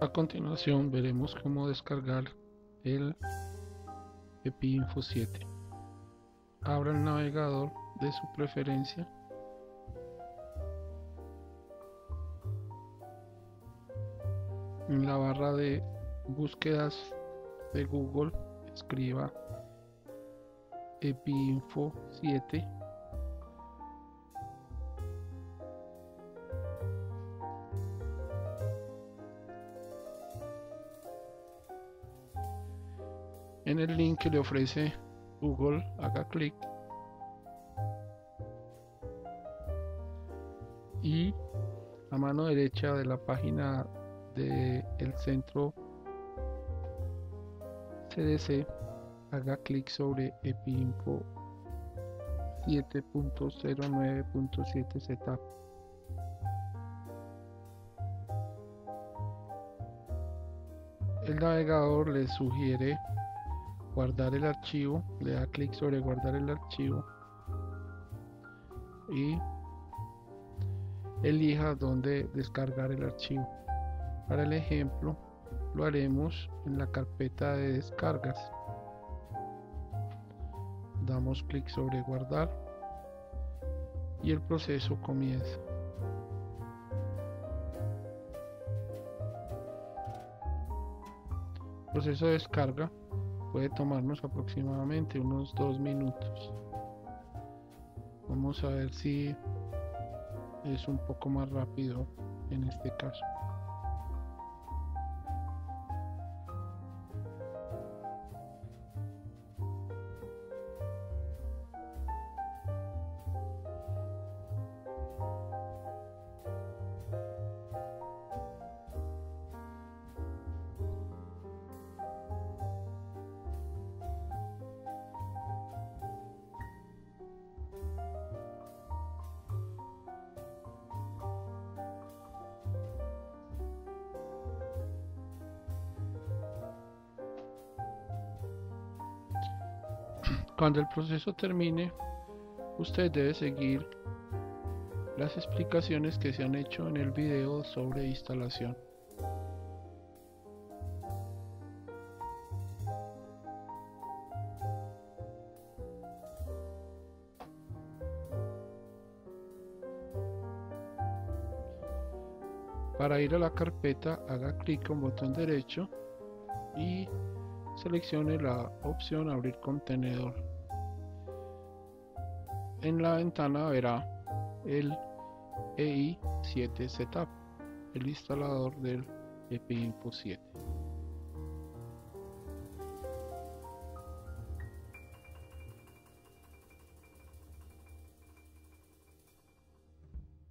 A continuación veremos cómo descargar el EpiInfo 7. Abra el navegador de su preferencia. En la barra de búsquedas de Google escriba EpiInfo 7 en el link que le ofrece Google haga clic. Y a mano derecha de la página del el centro CDC haga clic sobre EpiInfo 7.09.7 setup el navegador le sugiere guardar el archivo le da clic sobre guardar el archivo y elija donde descargar el archivo. Para el ejemplo lo haremos en la carpeta de descargas. Damos clic sobre guardar y el proceso comienza. Proceso de descarga puede tomarnos aproximadamente unos dos minutos. Vamos a ver si es un poco más rápido en este caso Cuando el proceso termine, usted debe seguir las explicaciones que se han hecho en el video sobre instalación. Para ir a la carpeta, haga clic con botón derecho y seleccione la opción abrir contenedor en la ventana verá el EI7 Setup, el instalador del EpiInfo 7.